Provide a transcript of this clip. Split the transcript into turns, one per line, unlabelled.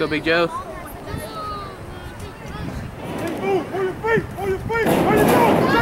go, Big Joe.
Hey, Move, on your feet, on your feet, on your feet.